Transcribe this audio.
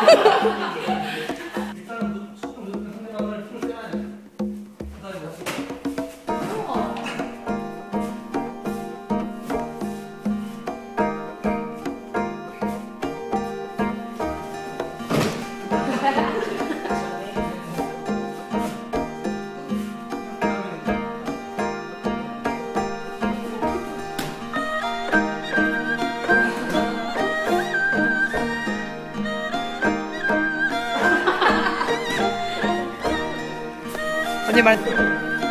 언 赶紧把